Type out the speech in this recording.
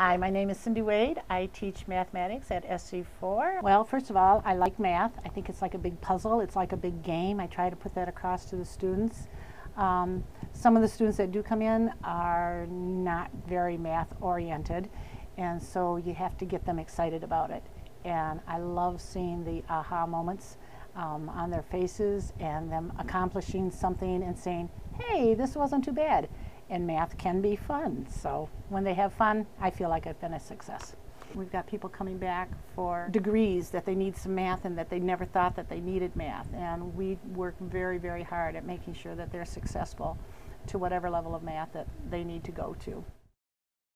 Hi, my name is Cindie Wade. I teach mathematics at SC4. Well, first of all, I like math. I think it's like a big puzzle. It's like a big game. I try to put that across to the students. Um, some of the students that do come in are not very math oriented, and so you have to get them excited about it. And I love seeing the aha moments um, on their faces and them accomplishing something and saying, hey, this wasn't too bad and math can be fun. So when they have fun, I feel like I've been a success. We've got people coming back for degrees that they need some math and that they never thought that they needed math. And we work very, very hard at making sure that they're successful to whatever level of math that they need to go to.